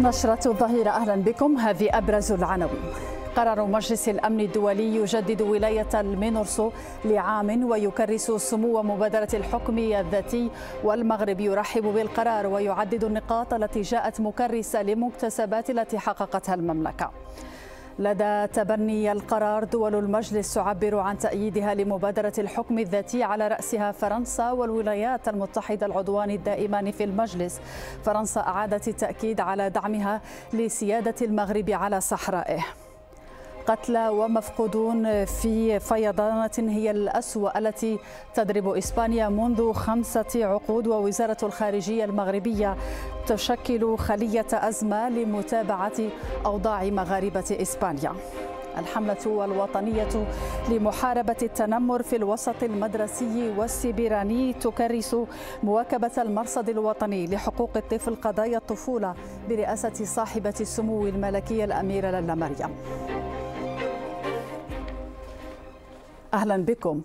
نشرة الظهيرة أهلا بكم. هذه أبرز العناوين. قرار مجلس الأمن الدولي يجدد ولاية المينورسو لعام ويكرس سمو مبادرة الحكم الذاتي والمغرب يرحب بالقرار ويعدد النقاط التي جاءت مكرسة لمكتسبات التي حققتها المملكة. لدى تبني القرار دول المجلس تعبر عن تأييدها لمبادرة الحكم الذاتي على رأسها فرنسا والولايات المتحدة العضوان الدائمان في المجلس. فرنسا أعادت التأكيد على دعمها لسيادة المغرب على صحرائه. قتلى ومفقودون في فيضانات هي الأسوأ التي تضرب إسبانيا منذ خمسة عقود ووزارة الخارجية المغربية تشكل خلية أزمة لمتابعة أوضاع مغاربة إسبانيا. الحملة الوطنية لمحاربة التنمر في الوسط المدرسي والسبيراني تكرس مواكبة المرصد الوطني لحقوق الطفل قضايا الطفولة برئاسة صاحبة السمو الملكية الأميرة لالا مريم. أهلا بكم.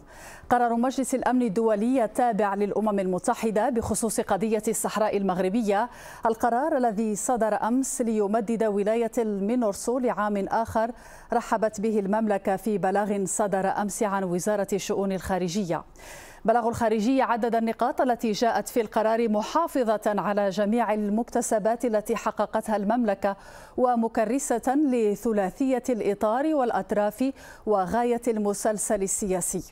قرار مجلس الأمن الدولي التابع للأمم المتحدة بخصوص قضية الصحراء المغربية، القرار الذي صدر أمس ليمدد ولاية المينورسو لعام آخر رحبت به المملكة في بلاغ صدر أمس عن وزارة الشؤون الخارجية. بلاغ الخارجية عدد النقاط التي جاءت في القرار محافظة على جميع المكتسبات التي حققتها المملكة ومكرسة لثلاثية الإطار والأطراف وغاية المسلسل السياسي.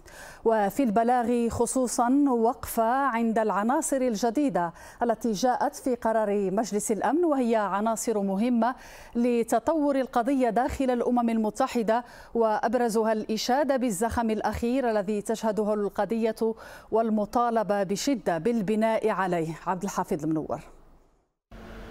وفي البلاغ خصوصا وقفة عند العناصر الجديدة التي جاءت في قرار مجلس الأمن وهي عناصر مهمة لتطور القضية داخل الأمم المتحدة وأبرزها الإشادة بالزخم الأخير الذي تشهده القضية والمطالبة بشدة بالبناء عليه. عبد الحافظ المنور.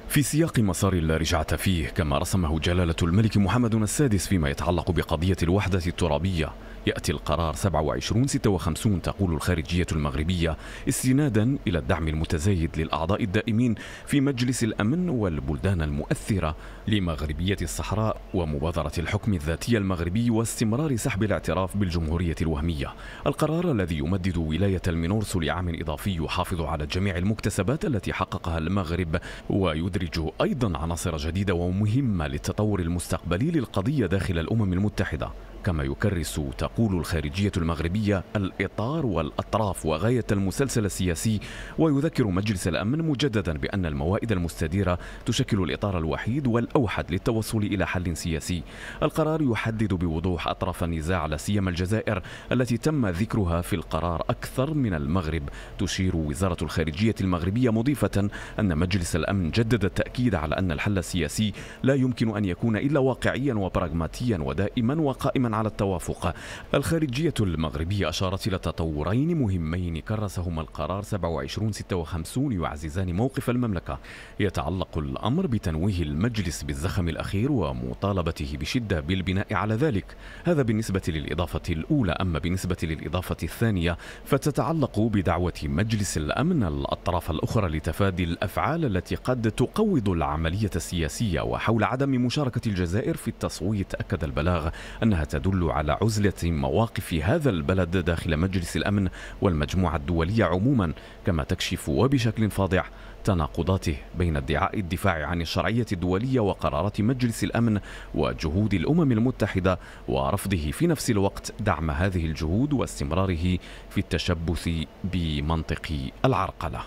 في سياق مسار لا رجعة فيه كما رسمه جلالة الملك محمد السادس فيما يتعلق بقضية الوحدة الترابية. يأتي القرار 2756 تقول الخارجية المغربية استنادا إلى الدعم المتزايد للأعضاء الدائمين في مجلس الأمن والبلدان المؤثرة لمغربية الصحراء ومبادرة الحكم الذاتي المغربي واستمرار سحب الاعتراف بالجمهورية الوهمية. القرار الذي يمدد ولاية المينورس لعام إضافي يحافظ على جميع المكتسبات التي حققها المغرب ويدرج أيضا عناصر جديدة ومهمة للتطور المستقبلي للقضية داخل الأمم المتحدة. كما يكرس تقول الخارجية المغربية الإطار والأطراف وغاية المسلسل السياسي ويذكر مجلس الأمن مجددا بأن الموائد المستديرة تشكل الإطار الوحيد والأوحد للتوصل إلى حل سياسي. القرار يحدد بوضوح أطراف النزاع سيما الجزائر التي تم ذكرها في القرار أكثر من المغرب. تشير وزارة الخارجية المغربية مضيفة أن مجلس الأمن جدد التأكيد على أن الحل السياسي لا يمكن أن يكون إلا واقعيا وبراغماتيا ودائما وقائما على التوافق. الخارجية المغربية أشارت إلى تطورين مهمين كرسهما القرار 2756 يعززان موقف المملكة. يتعلق الأمر بتنويه المجلس بالزخم الأخير ومطالبته بشدة بالبناء على ذلك. هذا بالنسبة للإضافة الأولى. أما بالنسبة للإضافة الثانية فتتعلق بدعوة مجلس الأمن الأطراف الأخرى لتفادي الأفعال التي قد تقوض العملية السياسية. وحول عدم مشاركة الجزائر في التصويت أكد البلاغ أنها تدل على عزلة مواقف هذا البلد داخل مجلس الأمن والمجموعة الدولية عموما كما تكشف وبشكل فاضح تناقضاته بين ادعاء الدفاع عن الشرعية الدولية وقرارات مجلس الأمن وجهود الأمم المتحدة ورفضه في نفس الوقت دعم هذه الجهود واستمراره في التشبث بمنطق العرقلة.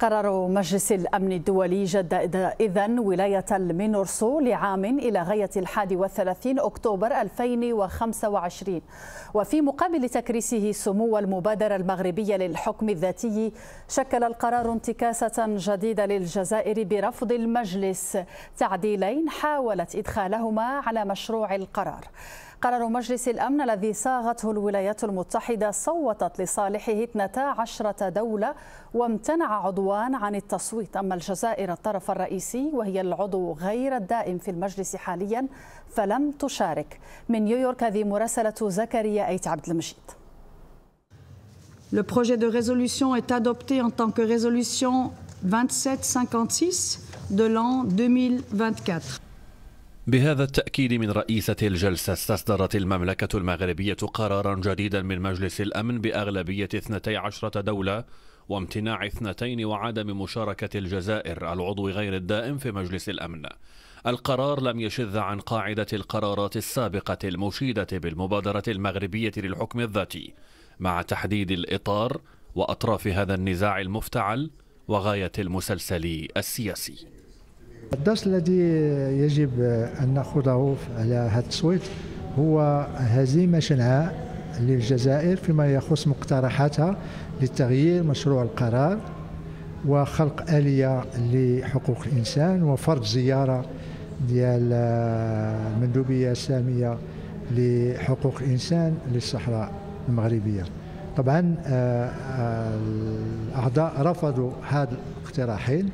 قرار مجلس الأمن الدولي جدد إذن ولاية المينورسو لعام إلى غاية الحادي والثلاثين أكتوبر 2025 وفي مقابل تكريسه سمو المبادرة المغربية للحكم الذاتي شكل القرار انتكاسة جديدة للجزائر برفض المجلس. تعديلين حاولت إدخالهما على مشروع القرار. قرار مجلس الأمن الذي صاغته الولايات المتحدة صوتت لصالحه 12 دولة وامتنع عضوان عن التصويت. أما الجزائر الطرف الرئيسي وهي العضو غير الدائم في المجلس حاليا فلم تشارك. من نيويورك هذه مراسلة زكريا أيت عبد المجيد. Le projet de résolution est adopté en tant que résolution 2756 de l'an 2024. بهذا التأكيد من رئيسة الجلسة استصدرت المملكة المغربية قرارا جديدا من مجلس الأمن بأغلبية 12 دولة وامتناع اثنتين وعدم مشاركة الجزائر العضو غير الدائم في مجلس الأمن. القرار لم يشذ عن قاعدة القرارات السابقة المشيدة بالمبادرة المغربية للحكم الذاتي مع تحديد الإطار وأطراف هذا النزاع المفتعل وغاية المسلسل السياسي. الدرس الذي يجب أن نأخذه على هذا التصويت هو هزيمة شنعاء للجزائر فيما يخص مقترحاتها لتغيير مشروع القرار وخلق آلية لحقوق الإنسان وفرض زيارة ديال المندوبية السامية لحقوق الإنسان للصحراء المغربية. طبعا آه، آه، الأعضاء رفضوا هذا الاقتراحين.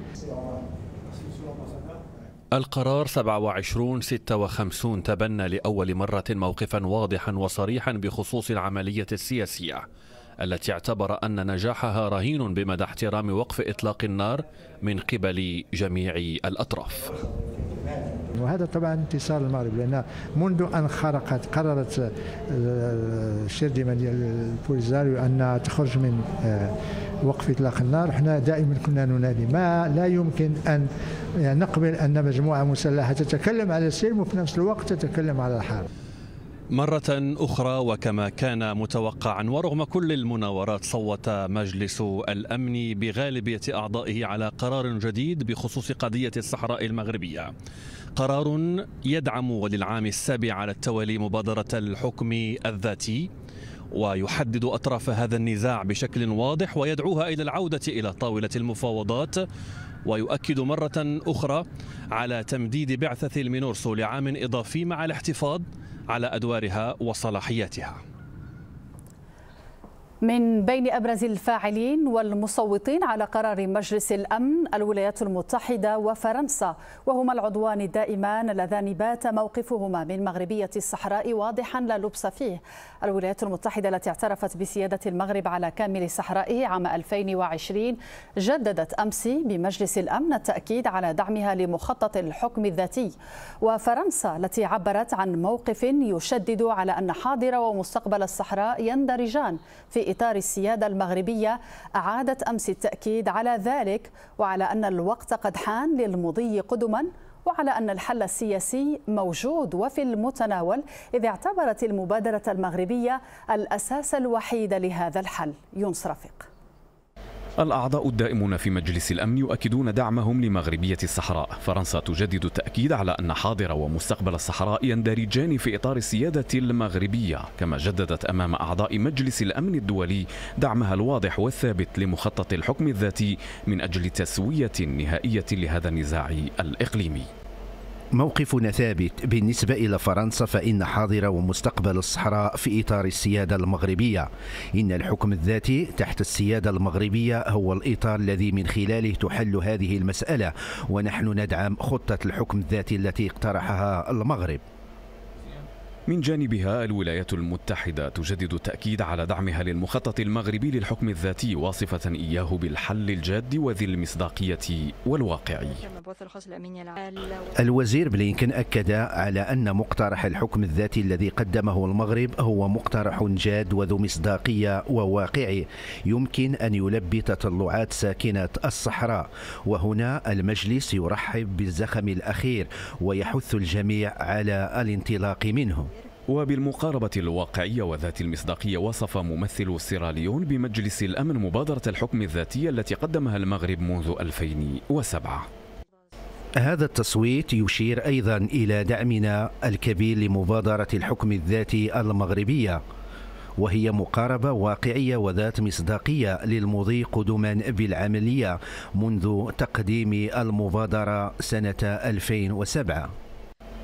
القرار 27 56 تبنى لأول مرة موقفا واضحا وصريحا بخصوص العملية السياسية التي اعتبر أن نجاحها رهين بمدى احترام وقف إطلاق النار من قبل جميع الأطراف. وهذا طبعا انتصار المغرب لأن منذ أن خرقت قررت آه، الشرذمه ديال البوليزاريو أن تخرج من آه، وقف إطلاق النار إحنا دائما كنا ننادي. ما لا يمكن أن يعني نقبل أن مجموعة مسلحة تتكلم على السلم وفي نفس الوقت تتكلم على الحرب. مرة أخرى وكما كان متوقعا ورغم كل المناورات صوت مجلس الأمن بغالبية أعضائه على قرار جديد بخصوص قضية الصحراء المغربية. قرار يدعم وللعام السابع على التوالي مبادرة الحكم الذاتي ويحدد أطراف هذا النزاع بشكل واضح ويدعوها إلى العودة إلى طاولة المفاوضات ويؤكد مرة أخرى على تمديد بعثة المينورسو لعام إضافي مع الاحتفاظ على أدوارها وصلاحياتها. من بين أبرز الفاعلين والمصوتين على قرار مجلس الأمن الولايات المتحدة وفرنسا وهما العضوان الدائمان اللذان بات موقفهما من مغربية الصحراء واضحا لا لبس فيه. الولايات المتحدة التي اعترفت بسيادة المغرب على كامل صحرائه عام 2020 جددت أمس بمجلس الأمن التأكيد على دعمها لمخطط الحكم الذاتي. وفرنسا التي عبرت عن موقف يشدد على أن حاضر ومستقبل الصحراء يندرجان في إطار السيادة المغربية أعادت أمس التأكيد على ذلك وعلى أن الوقت قد حان للمضي قدما وعلى أن الحل السياسي موجود وفي المتناول إذ اعتبرت المبادرة المغربية الأساس الوحيد لهذا الحل. يونس رفيق. الأعضاء الدائمون في مجلس الأمن يؤكدون دعمهم لمغربية الصحراء. فرنسا تجدد التأكيد على أن حاضر ومستقبل الصحراء يندرجان في إطار السيادة المغربية. كما جددت أمام أعضاء مجلس الأمن الدولي دعمها الواضح والثابت لمخطط الحكم الذاتي من أجل تسوية نهائية لهذا النزاع الإقليمي. موقفنا ثابت. بالنسبة إلى فرنسا فإن حاضر ومستقبل الصحراء في إطار السيادة المغربية. إن الحكم الذاتي تحت السيادة المغربية هو الإطار الذي من خلاله تحل هذه المسألة. ونحن ندعم خطة الحكم الذاتي التي اقترحها المغرب. من جانبها الولايات المتحدة تجدد التأكيد على دعمها للمخطط المغربي للحكم الذاتي واصفة إياه بالحل الجاد وذي المصداقية والواقعي. الوزير بلينكن أكد على أن مقترح الحكم الذاتي الذي قدمه المغرب هو مقترح جاد وذو مصداقية وواقعي. يمكن أن يلبي تطلعات ساكنة الصحراء. وهنا المجلس يرحب بالزخم الأخير ويحث الجميع على الانطلاق منه. وبالمقاربة الواقعية وذات المصداقية وصف ممثل سيراليون بمجلس الأمن مبادرة الحكم الذاتية التي قدمها المغرب منذ 2007 هذا التصويت يشير أيضا إلى دعمنا الكبير لمبادرة الحكم الذاتي المغربية وهي مقاربة واقعية وذات مصداقية للمضي قدما بالعملية منذ تقديم المبادرة سنة 2007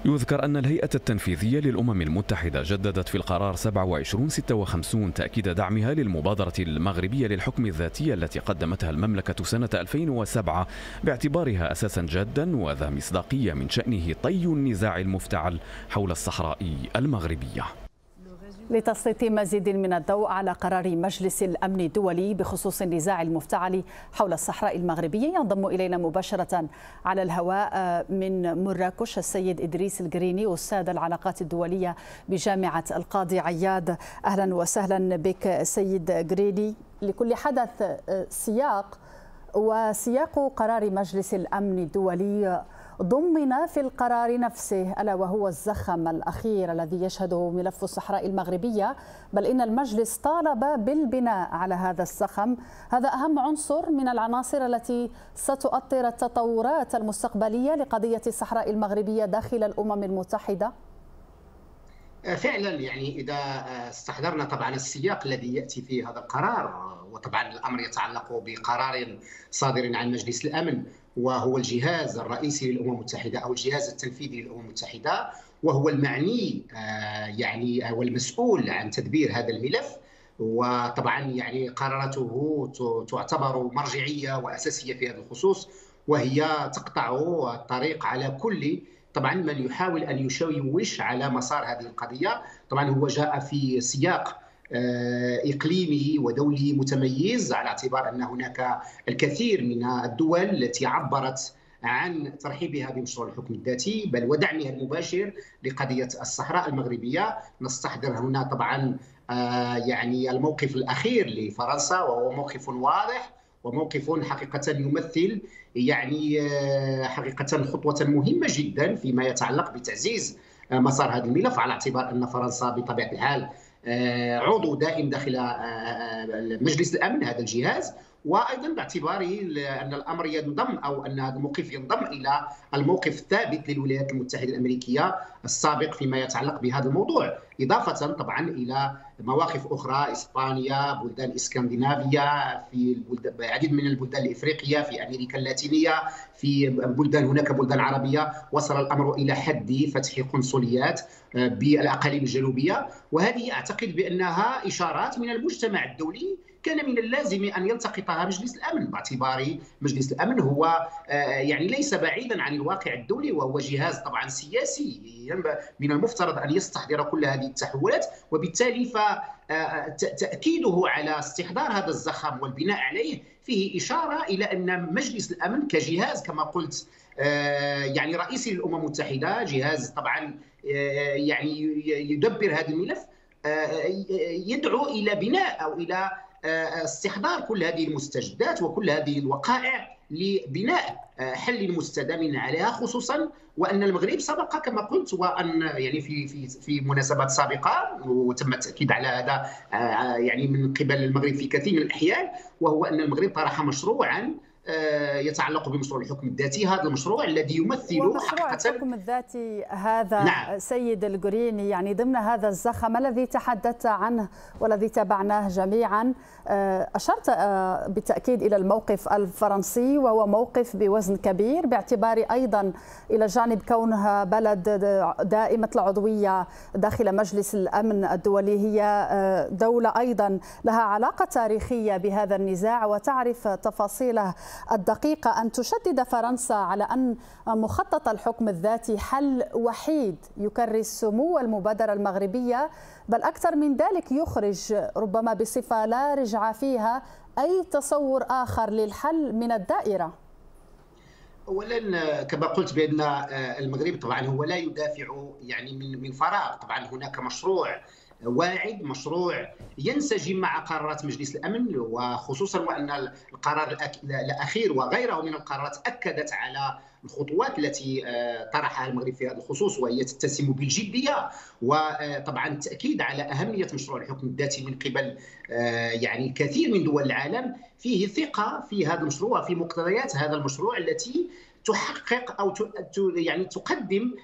يذكر أن الهيئة التنفيذية للأمم المتحدة جددت في القرار 2756 تأكيد دعمها للمبادرة المغربية للحكم الذاتي التي قدمتها المملكة سنة 2007 باعتبارها أساسا جادا وذا مصداقية من شأنه طي النزاع المفتعل حول الصحراء المغربية. لتسليط مزيد من الضوء على قرار مجلس الأمن الدولي بخصوص النزاع المفتعل حول الصحراء المغربية. ينضم إلينا مباشرة على الهواء من مراكش السيد إدريس الجريني أستاذ العلاقات الدولية بجامعة القاضي عياد. أهلا وسهلا بك سيد جريني لكل حدث سياق وسياق قرار مجلس الأمن الدولي ضمن في القرار نفسه ألا وهو الزخم الأخير الذي يشهده ملف الصحراء المغربية. بل إن المجلس طالب بالبناء على هذا الزخم. هذا أهم عنصر من العناصر التي ستؤطر التطورات المستقبلية لقضية الصحراء المغربية داخل الأمم المتحدة؟ فعلا يعني إذا استحضرنا طبعا السياق الذي يأتي فيه هذا القرار وطبعا الأمر يتعلق بقرار صادر عن مجلس الأمن. وهو الجهاز الرئيسي للأمم المتحدة أو الجهاز التنفيذي للأمم المتحدة وهو المعني يعني والمسؤول عن تدبير هذا الملف. وطبعا يعني قراراته تعتبر مرجعية وأساسية في هذا الخصوص وهي تقطع الطريق على كل طبعا من يحاول أن يشوش على مسار هذه القضية. طبعا هو جاء في سياق اقليمي ودولي متميز على اعتبار أن هناك الكثير من الدول التي عبرت عن ترحيبها بمشروع الحكم الذاتي. بل ودعمها المباشر لقضية الصحراء المغربية. نستحضر هنا طبعا يعني الموقف الأخير لفرنسا وهو موقف واضح وموقف حقيقة يمثل يعني حقيقة خطوة مهمة جدا فيما يتعلق بتعزيز مسار هذا الملف على اعتبار أن فرنسا بطبيعة الحال عضو دائم داخل مجلس الأمن هذا الجهاز. وأيضا باعتبار ان الأمر ينضم أو أن هذا الموقف ينضم إلى الموقف الثابت للولايات المتحدة الأمريكية السابق فيما يتعلق بهذا الموضوع إضافة طبعا إلى مواقف أخرى إسبانيا بلدان إسكندنافيا في العديد من البلدان الإفريقية في أمريكا اللاتينية في بلدان هناك بلدان عربية وصل الأمر إلى حد فتح قنصليات بالأقاليم الجنوبية. وهذه أعتقد بأنها إشارات من المجتمع الدولي كان من اللازم أن يلتقطها مجلس الأمن. باعتبار مجلس الأمن هو يعني ليس بعيدا عن الواقع الدولي وهو جهاز طبعا سياسي من المفترض أن يستحضر كل هذه التحولات. وبالتالي فتاكيده على استحضار هذا الزخم والبناء عليه فيه إشارة إلى أن مجلس الأمن كجهاز كما قلت يعني رئيسي للأمم المتحدة جهاز طبعا يعني يدبر هذا الملف يدعو إلى بناء أو إلى استحضار كل هذه المستجدات وكل هذه الوقائع لبناء حل مستدام عليها خصوصا وأن المغرب سبق كما قلت وأن يعني في في في مناسبات سابقة وتم التأكيد على هذا يعني من قبل المغرب في كثير من الأحيان وهو أن المغرب طرح مشروعا يتعلق بمشروع الحكم الذاتي. هذا المشروع الذي يمثل مشروع الحكم الذاتي هذا نعم. سيد القريني يعني ضمن هذا الزخم الذي تحدثت عنه والذي تابعناه جميعا أشرت بالتأكيد إلى الموقف الفرنسي وهو موقف بوزن كبير باعتبار أيضا إلى جانب كونها بلد دائمة العضوية داخل مجلس الأمن الدولي. هي دولة أيضا لها علاقة تاريخية بهذا النزاع وتعرف تفاصيله الدقيقة أن تشدد فرنسا على أن مخطط الحكم الذاتي حل وحيد يكرس سمو المبادرة المغربية بل أكثر من ذلك يخرج ربما بصفة لا رجع فيها أي تصور آخر للحل من الدائرة. اولا كما قلت بأن المغرب طبعا هو لا يدافع يعني من من فراغ. طبعا هناك مشروع واعد مشروع ينسجم مع قرارات مجلس الأمن وخصوصا وأن القرار الأخير وغيره من القرارات أكدت على الخطوات التي طرحها المغرب في هذا الخصوص وهي تتسم بالجدية. وطبعا التأكيد على أهمية مشروع الحكم الذاتي من قبل يعني الكثير من دول العالم فيه ثقة في هذا المشروع وفي مقتضيات هذا المشروع التي تحقق أو يعني تقدم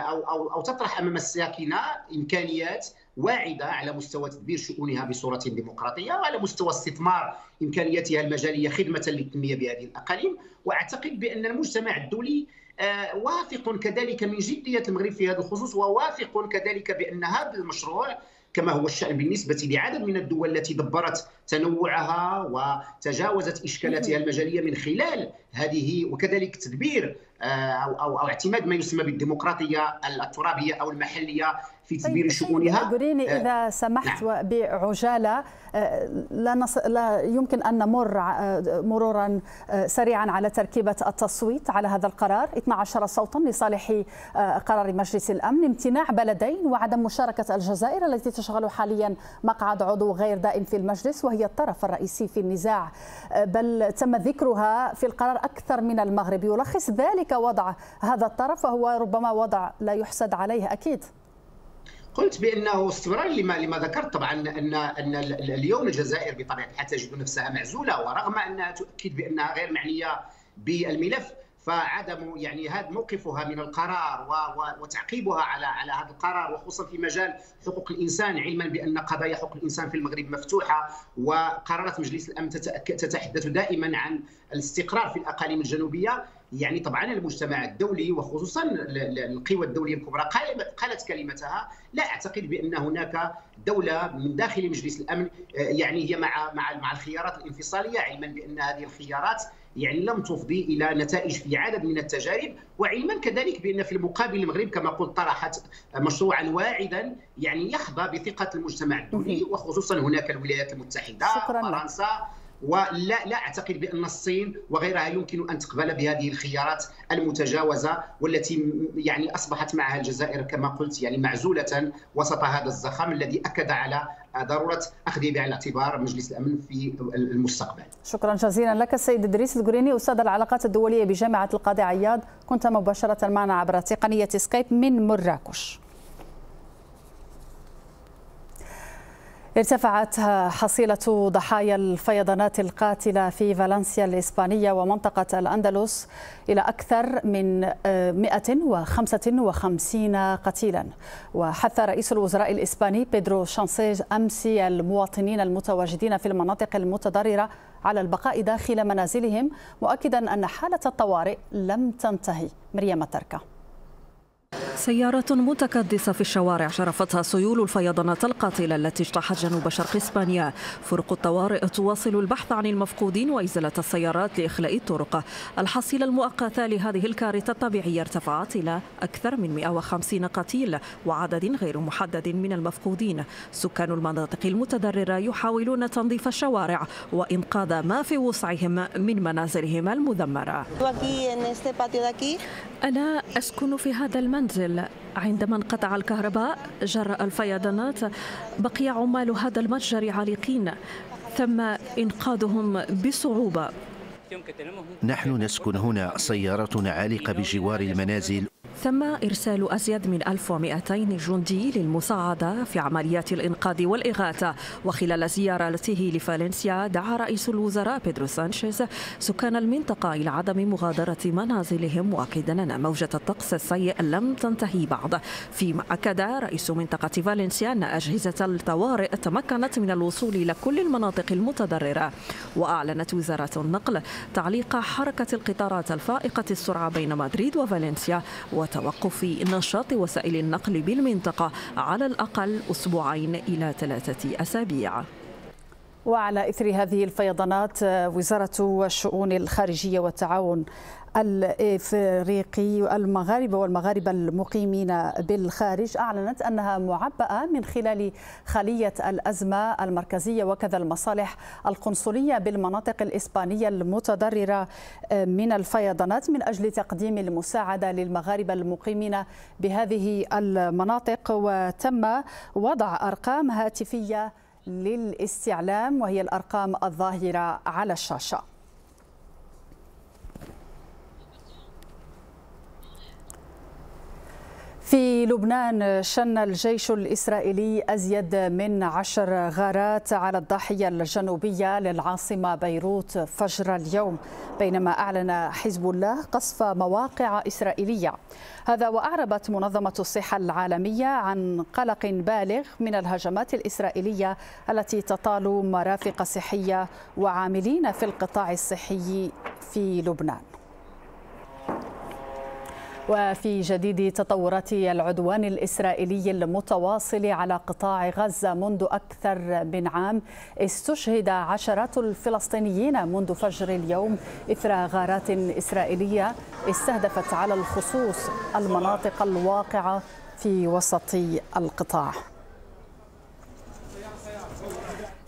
أو أو أو تطرح أمام الساكنة إمكانيات واعدة على مستوى تدبير شؤونها بصورة ديمقراطية وعلى مستوى استثمار إمكانياتها المجالية خدمة للتنمية بهذه الأقاليم. وأعتقد بأن المجتمع الدولي واثق كذلك من جدية المغرب في هذا الخصوص وواثق كذلك بأن هذا المشروع كما هو الشأن بالنسبة لعدد من الدول التي دبرت تنوعها وتجاوزت إشكالاتها المجالية من خلال هذه وكذلك تدبير آه، أو أو أو اعتماد ما يسمى بالديمقراطية الترابية أو المحلية في تدبير طيب شؤونها. اذا آه، سمحت نعم. بعجاله آه، لا, نص... لا يمكن أن نمر مرورا سريعا على تركيبة التصويت على هذا القرار. 12 صوتا لصالح قرار مجلس الأمن امتناع بلدين وعدم مشاركة الجزائر التي تشغل حاليا مقعد عضو غير دائم في المجلس وهي الطرف الرئيسي في النزاع. بل تم ذكرها في القرار أكثر من المغرب. يلخص ذلك وضع هذا الطرف وهو ربما وضع لا يحسد عليه أكيد. قلت بأنه استمرار لما لما ذكرت. طبعا ان ان اليوم الجزائر بطبيعة الحال تجد نفسها معزولة ورغم أنها تؤكد بأنها غير معنية بالملف. فعدم يعني هذا موقفها من القرار وتعقيبها على على هذا القرار وخصوصا في مجال حقوق الإنسان علما بأن قضايا حقوق الإنسان في المغرب مفتوحة وقرارات مجلس الأمن تتحدث دائما عن الاستقرار في الأقاليم الجنوبية. يعني طبعا المجتمع الدولي وخصوصا القوى الدولية الكبرى قالت كلمتها. لا أعتقد بأن هناك دولة من داخل مجلس الأمن آه، يعني هي مع مع مع الخيارات الانفصالية علما بأن هذه الخيارات يعني لم تفضي إلى نتائج في عدد من التجارب وعلما كذلك بأن في المقابل المغرب كما قلت طرحت مشروعا واعدا يعني يحظى بثقة المجتمع الدولي وخصوصا هناك الولايات المتحدة فرنسا ولا لا أعتقد بأن الصين وغيرها يمكن أن تقبل بهذه الخيارات المتجاوزة والتي يعني أصبحت معها الجزائر كما قلت يعني معزولة وسط هذا الزخم الذي أكد على ضرورة اخذه بعين الاعتبار مجلس الأمن في المستقبل. شكرا جزيلا لك السيد إدريس القريني أستاذ العلاقات الدولية بجامعة القاضي عياض كنت مباشرة معنا عبر تقنية سكايب من مراكش. ارتفعت حصيلة ضحايا الفيضانات القاتلة في فالنسيا الإسبانية ومنطقة الأندلس إلى أكثر من 155 قتيلا. وحث رئيس الوزراء الإسباني بيدرو شانسيج أمس المواطنين المتواجدين في المناطق المتضررة على البقاء داخل منازلهم مؤكدا أن حالة الطوارئ لم تنتهي. مريم تركه سيارة متكدسة في الشوارع شرفتها سيول الفيضانات القاتلة التي اجتاحت جنوب شرق إسبانيا. فرق الطوارئ تواصل البحث عن المفقودين وإزالة السيارات لإخلاء الطرق. الحصيلة المؤقتة لهذه الكارثة الطبيعية ارتفعت إلى أكثر من 150 قتيل وعدد غير محدد من المفقودين. سكان المناطق المتضررة يحاولون تنظيف الشوارع وإنقاذ ما في وسعهم من منازلهم المدمرة أنا أسكن في هذا المنزل. عندما انقطع الكهرباء جراء الفيضانات. بقي عمال هذا المتجر عالقين تم إنقاذهم بصعوبة. نحن نسكن هنا سيارتنا عالقة بجوار المنازل. تم إرسال أزيد من 1200 جندي للمساعدة في عمليات الإنقاذ والإغاثة. وخلال زيارته لفالنسيا دعا رئيس الوزراء بيدرو سانشيز سكان المنطقة إلى عدم مغادرة منازلهم. مؤكدا أن موجة الطقس السيء لم تنتهي بعد. فيما أكد رئيس منطقة فالنسيا أن أجهزة الطوارئ تمكنت من الوصول إلى كل المناطق المتضررة. وأعلنت وزارة النقل تعليق حركة القطارات الفائقة السرعة بين مدريد وفالنسيا وتوقف نشاط وسائل النقل بالمنطقة على الأقل أسبوعين إلى ثلاثة أسابيع. وعلى إثر هذه الفيضانات وزارة الشؤون الخارجية والتعاون الإفريقي المغاربه والمغاربة المقيمين بالخارج أعلنت أنها معبأة من خلال خلية الأزمة المركزية وكذا المصالح القنصلية بالمناطق الإسبانية المتضررة من الفيضانات من أجل تقديم المساعدة للمغاربة المقيمين بهذه المناطق. وتم وضع أرقام هاتفية للاستعلام وهي الأرقام الظاهرة على الشاشة. في لبنان شن الجيش الإسرائيلي أزيد من عشر غارات على الضاحية الجنوبية للعاصمة بيروت فجر اليوم بينما أعلن حزب الله قصف مواقع إسرائيلية. هذا وأعربت منظمة الصحة العالمية عن قلق بالغ من الهجمات الإسرائيلية التي تطال مرافق صحية وعاملين في القطاع الصحي في لبنان. وفي جديد تطورات العدوان الإسرائيلي المتواصل على قطاع غزة منذ أكثر من عام استشهد عشرات الفلسطينيين منذ فجر اليوم إثر غارات إسرائيلية استهدفت على الخصوص المناطق الواقعة في وسط القطاع.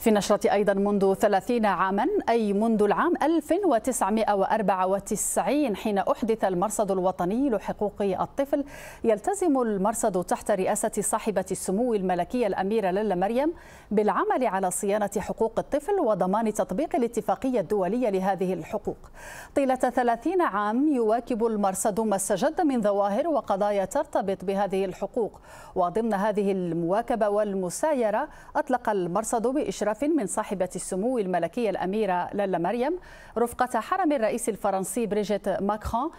في النشرة أيضا منذ 30 عاما أي منذ العام 1994 حين أحدث المرصد الوطني لحقوق الطفل يلتزم المرصد تحت رئاسة صاحبة السمو الملكية الأميرة للا مريم بالعمل على صيانة حقوق الطفل وضمان تطبيق الاتفاقية الدولية لهذه الحقوق. طيلة 30 عام يواكب المرصد ما استجد من ظواهر وقضايا ترتبط بهذه الحقوق. وضمن هذه المواكبة والمسايرة أطلق المرصد بإشراف إشراف من صاحبة السمو الملكية الأميرة لالا مريم رفقة حرم الرئيس الفرنسي بريجيت ماكرون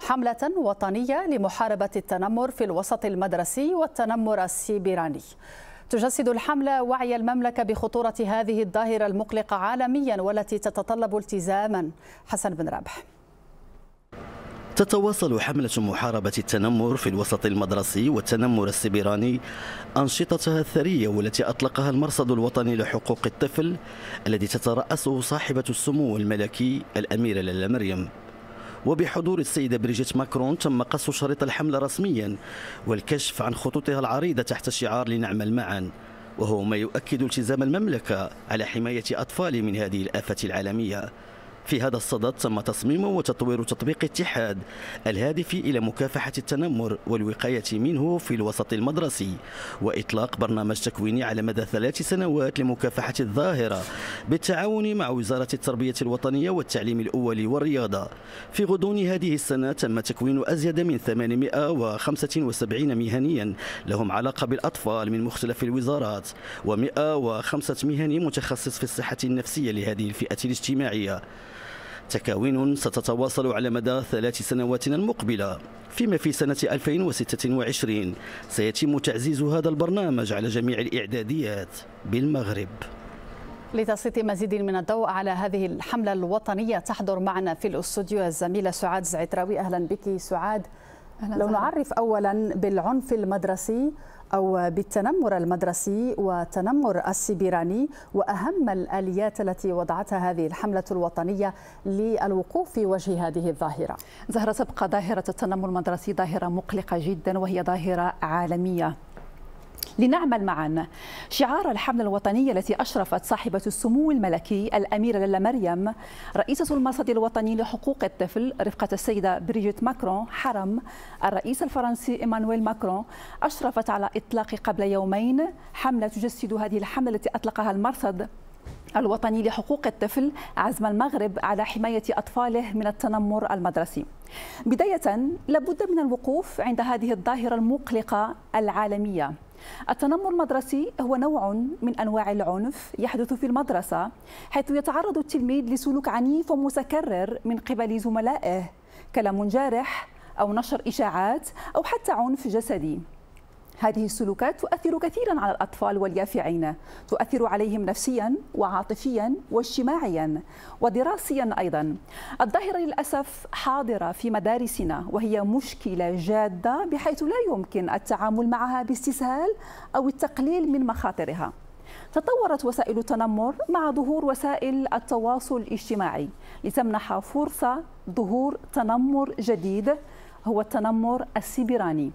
حملة وطنية لمحاربة التنمر في الوسط المدرسي والتنمر السيبراني تجسد الحملة وعي المملكة بخطورة هذه الظاهرة المقلقة عالميا والتي تتطلب التزاما. حسن بن رابح تتواصل حملة محاربة التنمر في الوسط المدرسي والتنمر السبراني أنشطتها الثرية والتي أطلقها المرصد الوطني لحقوق الطفل الذي تترأسه صاحبة السمو الملكي الأميرة لالا مريم. وبحضور السيدة بريجيت ماكرون تم قص شريط الحملة رسميا والكشف عن خطوطها العريضة تحت شعار لنعمل معا وهو ما يؤكد التزام المملكة على حماية أطفال من هذه الآفة العالمية. في هذا الصدد تم تصميم وتطوير تطبيق اتحاد الهادف إلى مكافحة التنمر والوقاية منه في الوسط المدرسي وإطلاق برنامج تكويني على مدى ثلاث سنوات لمكافحة الظاهرة بالتعاون مع وزارة التربية الوطنية والتعليم الأولي والرياضة. في غضون هذه السنة تم تكوين أزيد من 875 مهنيا لهم علاقة بالأطفال من مختلف الوزارات و105 مهني متخصص في الصحة النفسية لهذه الفئة الاجتماعية. تكاوين ستتواصل على مدى ثلاث سنوات المقبلة فيما في سنة 2026 سيتم تعزيز هذا البرنامج على جميع الإعداديات بالمغرب. لتسليط مزيد من الضوء على هذه الحملة الوطنية تحضر معنا في الأستوديو الزميلة سعاد زعتراوي. أهلا بك سعاد. أهلا لو نعرف أولا بالعنف المدرسي أو بالتنمر المدرسي وتنمر السبيراني وأهم الآليات التي وضعتها هذه الحملة الوطنية للوقوف في وجه هذه الظاهرة. زهرة تبقى ظاهرة التنمر المدرسي ظاهرة مقلقة جدا وهي ظاهرة عالمية. لنعمل معا. شعار الحملة الوطنية التي أشرفت صاحبة السمو الملكي الأميرة لالا مريم رئيسة المرصد الوطني لحقوق الطفل رفقة السيدة بريجيت ماكرون حرم الرئيس الفرنسي إيمانويل ماكرون أشرفت على إطلاق قبل يومين حملة تجسد هذه الحملة التي أطلقها المرصد الوطني لحقوق الطفل عزم المغرب على حماية أطفاله من التنمر المدرسي. بداية لابد من الوقوف عند هذه الظاهرة المقلقة العالمية. التنمر المدرسي هو نوع من أنواع العنف يحدث في المدرسة حيث يتعرض التلميذ لسلوك عنيف ومتكرر من قبل زملائه كلام جارح أو نشر إشاعات أو حتى عنف جسدي. هذه السلوكات تؤثر كثيرا على الأطفال واليافعين تؤثر عليهم نفسيا وعاطفيا واجتماعيا ودراسيا أيضا. الظاهرة للأسف حاضرة في مدارسنا وهي مشكلة جادة بحيث لا يمكن التعامل معها باستسهال أو التقليل من مخاطرها. تطورت وسائل التنمر مع ظهور وسائل التواصل الاجتماعي لتمنح فرصة ظهور تنمر جديد هو التنمر السيبراني.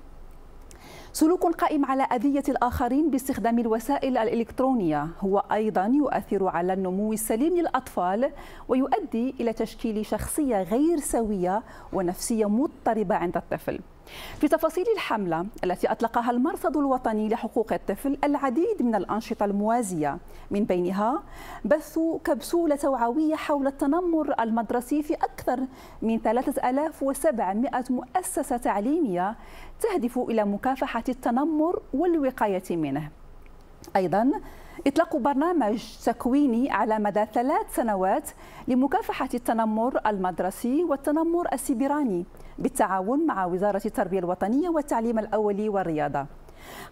سلوك قائم على أذية الآخرين باستخدام الوسائل الإلكترونية. هو أيضا يؤثر على النمو السليم للأطفال ويؤدي إلى تشكيل شخصية غير سوية ونفسية مضطربة عند الطفل. في تفاصيل الحملة التي أطلقها المرصد الوطني لحقوق الطفل العديد من الأنشطة الموازية من بينها بث كبسولة توعوية حول التنمر المدرسي في أكثر من 3700 مؤسسة تعليمية تهدف إلى مكافحة التنمر والوقاية منه. أيضا إطلاق برنامج تكويني على مدى ثلاث سنوات لمكافحة التنمر المدرسي والتنمر السيبراني بالتعاون مع وزارة التربية الوطنية والتعليم الأولي والرياضة.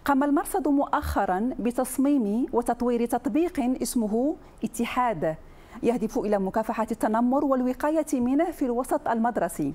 قام المرصد مؤخرا بتصميم وتطوير تطبيق اسمه اتحاد يهدف إلى مكافحة التنمر والوقاية منه في الوسط المدرسي.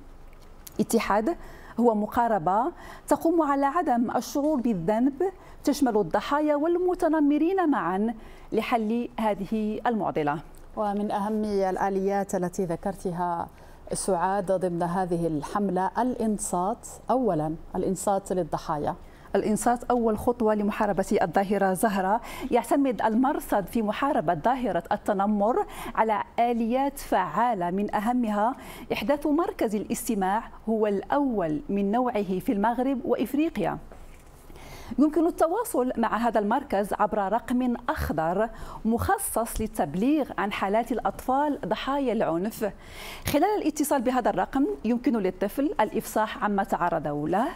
اتحاد هو مقاربة تقوم على عدم الشعور بالذنب تشمل الضحايا والمتنمرين معا لحل هذه المعضلة. ومن أهم الآليات التي ذكرتها سعاد ضمن هذه الحملة الإنصات. أولا الإنصات للضحايا. الإنصات أول خطوة لمحاربة الظاهرة زهرة. يعتمد المرصد في محاربة ظاهرة التنمر على آليات فعالة. من أهمها إحداث مركز الاستماع هو الأول من نوعه في المغرب وإفريقيا. يمكن التواصل مع هذا المركز عبر رقم أخضر مخصص للتبليغ عن حالات الأطفال ضحايا العنف. خلال الاتصال بهذا الرقم يمكن للطفل الإفصاح عما تعرض له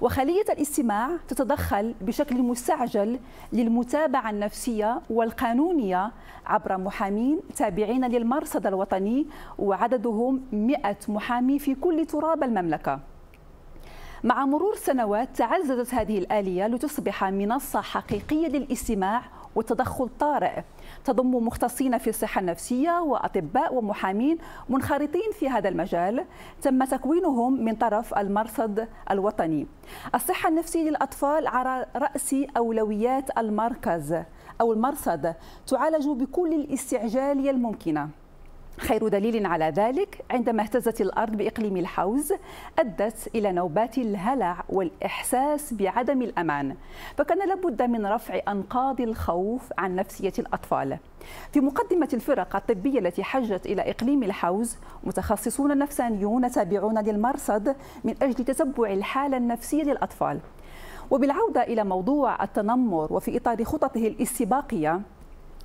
وخلية الاستماع تتدخل بشكل مستعجل للمتابعة النفسية والقانونية عبر محامين تابعين للمرصد الوطني وعددهم 100 محامي في كل تراب المملكة. مع مرور سنوات تعززت هذه الآلية لتصبح منصة حقيقية للاستماع والتدخل طارئ. تضم مختصين في الصحة النفسية وأطباء ومحامين منخرطين في هذا المجال. تم تكوينهم من طرف المرصد الوطني. الصحة النفسية للأطفال على رأس أولويات المركز أو المرصد تعالج بكل الاستعجالية الممكنة. خير دليل على ذلك عندما اهتزت الأرض بإقليم الحوز أدت إلى نوبات الهلع والإحساس بعدم الأمان فكان لابد من رفع أنقاض الخوف عن نفسية الأطفال. في مقدمة الفرق الطبية التي حجت إلى إقليم الحوز متخصصون نفسانيون تابعون للمرصد من أجل تتبع الحالة النفسية للأطفال. وبالعودة إلى موضوع التنمر وفي إطار خططه الاستباقية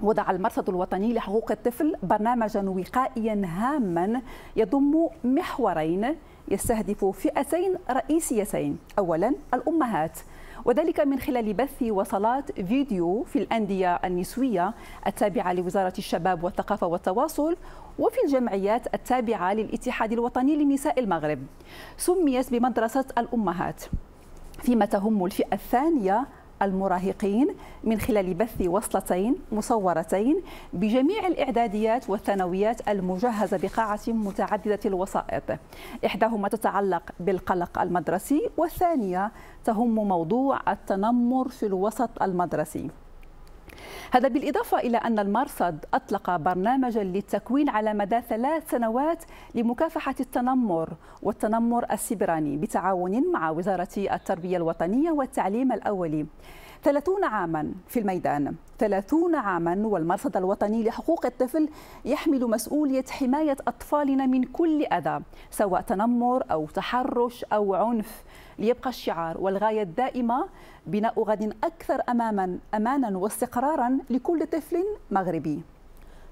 وضع المرصد الوطني لحقوق الطفل برنامجا وقائيا هاما يضم محورين يستهدف فئتين رئيسيتين. اولا الأمهات. وذلك من خلال بث وصلات فيديو في الأندية النسوية التابعة لوزارة الشباب والثقافة والتواصل وفي الجمعيات التابعة للاتحاد الوطني لنساء المغرب. سميت بمدرسة الأمهات. فيما تهم الفئة الثانية المراهقين من خلال بث وصلتين مصورتين بجميع الإعداديات والثانويات المجهزة بقاعة متعددة الوسائط. إحداهما تتعلق بالقلق المدرسي والثانية تهم موضوع التنمر في الوسط المدرسي. هذا بالإضافة إلى أن المرصد أطلق برنامجا للتكوين على مدى ثلاث سنوات لمكافحة التنمر والتنمر السبراني بتعاون مع وزارة التربية الوطنية والتعليم الأولي. 30 عاما في الميدان. 30 عاما والمرصد الوطني لحقوق الطفل يحمل مسؤولية حماية أطفالنا من كل أذى سواء تنمر أو تحرش أو عنف. ليبقى الشعار والغاية الدائمة بناء غد أكثر أماما أمانا واستقرارا لكل طفل مغربي.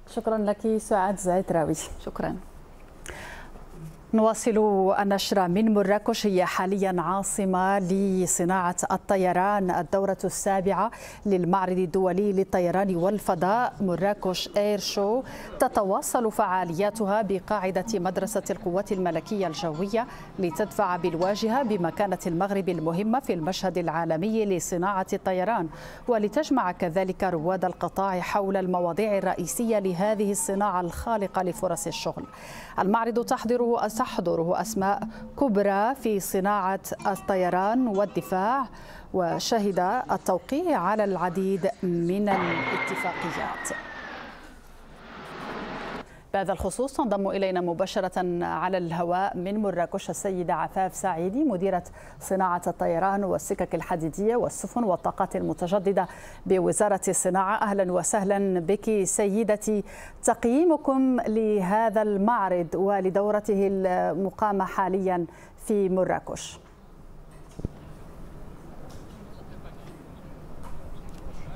شكرا لك سعاد زايدراوي شكرا. نواصل النشر من مراكش هي حاليا عاصمة لصناعة الطيران الدورة السابعة للمعرض الدولي للطيران والفضاء مراكش اير شو تتواصل فعالياتها بقاعدة مدرسة القوات الملكية الجوية لتدفع بالواجهة بمكانة المغرب المهمة في المشهد العالمي لصناعة الطيران. ولتجمع كذلك رواد القطاع حول المواضيع الرئيسية لهذه الصناعة الخالقة لفرص الشغل. المعرض تحضر تحضره أسماء كبرى في صناعة الطيران والدفاع وشهد التوقيع على العديد من الاتفاقيات. بهذا الخصوص تنضم إلينا مباشرة على الهواء من مراكش السيدة عفاف سعيدي مديرة صناعة الطيران والسكك الحديدية والسفن والطاقات المتجددة بوزارة الصناعة. أهلا وسهلا بك سيدتي. تقييمكم لهذا المعرض ولدورته المقامة حاليا في مراكش.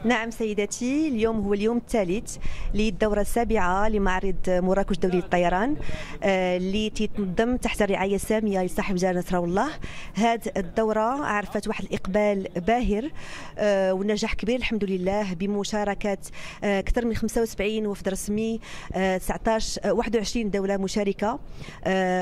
نعم سيدتي اليوم هو اليوم الثالث للدورة السابعة لمعرض مراكش دولي للطيران آه، اللي تنظم تحت الرعاية السامية لصاحب جلالة نصر الله. هذه الدورة عرفت واحد الإقبال باهر آه، ونجاح كبير الحمد لله بمشاركة آه، أكثر من 75 وفد رسمي 19 21 دولة مشاركة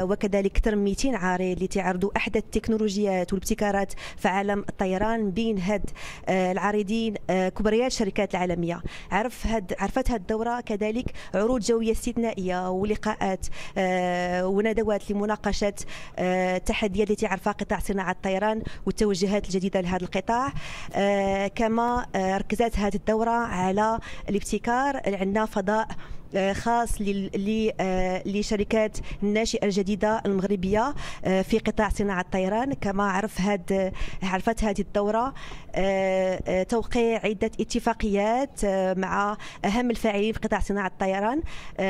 وكذلك أكثر من 200 عارض اللي تعرضوا أحدث التكنولوجيات والابتكارات في عالم الطيران بين هاد العارضين كبار مغريات الشركات العالمية. عرف هاد عرفت هذه الدورة كذلك عروض جوية استثنائية ولقاءات وندوات لمناقشة التحديات التي عرفها قطاع صناعة الطيران والتوجهات الجديدة لهذا القطاع. كما ركزت هذه الدورة على الابتكار عندنا فضاء آه، خاص آه، لشركات الناشئة الجديدة المغربية آه، في قطاع صناعة الطيران. كما عرف هاد عرفت هذه الدورة توقيع عدة اتفاقيات مع أهم الفاعلين في قطاع صناعة الطيران.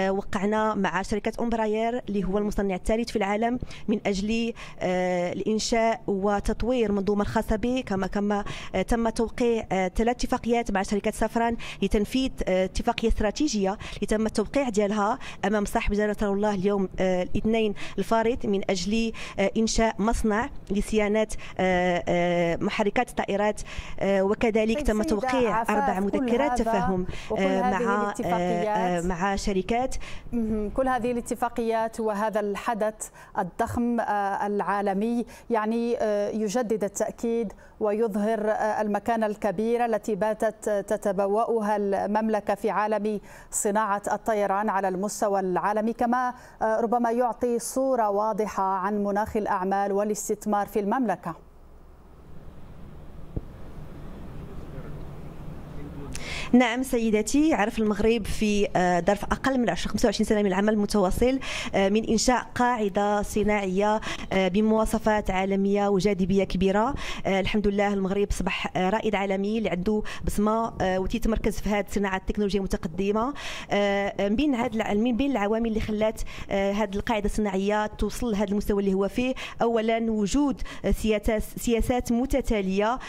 وقعنا مع شركة أمبراير اللي هو المصنع الثالث في العالم من أجل الإنشاء وتطوير منظومه خاصه به. كما كما تم توقيع ثلاث اتفاقيات مع شركة سفران لتنفيذ اتفاقية استراتيجية لتم التوقيع ديالها أمام صاحب جلالة الله اليوم آه، الاثنين الفارط من أجل آه، إنشاء مصنع لصيانة آه، محركات الطائرات وكذلك تم توقيع أربع مذكرات تفاهم مع مع شركات. كل هذه الاتفاقيات وهذا الحدث الضخم العالمي يعني يجدد التأكيد ويظهر المكانة الكبيرة التي باتت تتبوأها المملكة في عالم صناعة الطيران على المستوى العالمي كما آه، ربما يعطي صورة واضحة عن مناخ الأعمال والاستثمار في المملكة. نعم سيدتي عرف المغرب في آه، ظرف أقل من 25 سنة من العمل المتواصل آه، من إنشاء قاعدة صناعية آه، بمواصفات عالمية وجاذبية كبيرة. الحمد لله المغرب اصبح رائد عالمي اللي عنده بصمه وتيتمركز في هذه الصناعة التكنولوجية المتقدمة. من بين هاد من بين العوامل اللي خلات هذه القاعدة الصناعية توصل لهذا المستوى اللي هو فيه. اولا وجود سياسات متتالية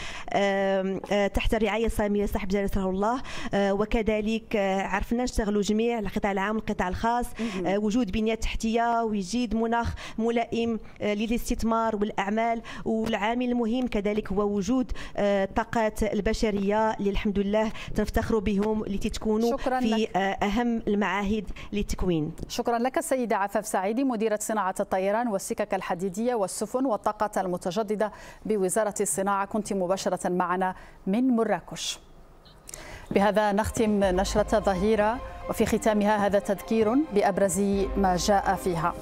تحت الرعايه الصاميه صاحب جلاله الله وكذلك آه، عرفنا نشتغلوا جميع القطاع العام والقطاع الخاص آه، وجود بنية تحتية ويزيد مناخ ملائم للاستثمار والأعمال. والعامل المهم كذلك هو وجود الطاقات البشرية اللي الحمد لله تنفتخروا بهم اللي تتكونوا في لك. أهم المعاهد للتكوين. شكرا لك السيده عفاف سعيدي مديرة صناعة الطيران والسكك الحديدية والسفن والطاقة المتجددة بوزارة الصناعة. كنت مباشرة معنا من مراكش. بهذا نختم نشرة ظهيرة وفي ختامها هذا تذكير بأبرز ما جاء فيها.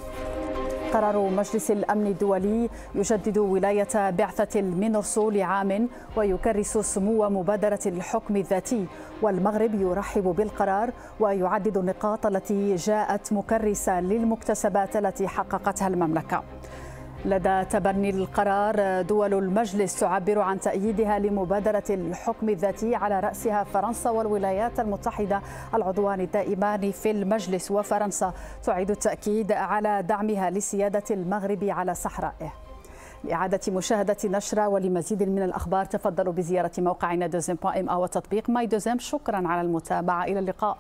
قرار مجلس الأمن الدولي يجدد ولاية بعثة المينورسو لعام ويكرس سمو مبادرة الحكم الذاتي والمغرب يرحب بالقرار ويعدد النقاط التي جاءت مكرسة للمكتسبات التي حققتها المملكة. لدى تبني القرار دول المجلس تعبر عن تأييدها لمبادرة الحكم الذاتي على رأسها فرنسا والولايات المتحدة العضوان الدائمان في المجلس. وفرنسا تعيد التأكيد على دعمها لسيادة المغرب على صحرائه. لإعادة مشاهدة نشرة ولمزيد من الأخبار تفضلوا بزيارة موقعنا دوزيم ام أو تطبيق ماي دوزيم شكرا على المتابعة. إلى اللقاء.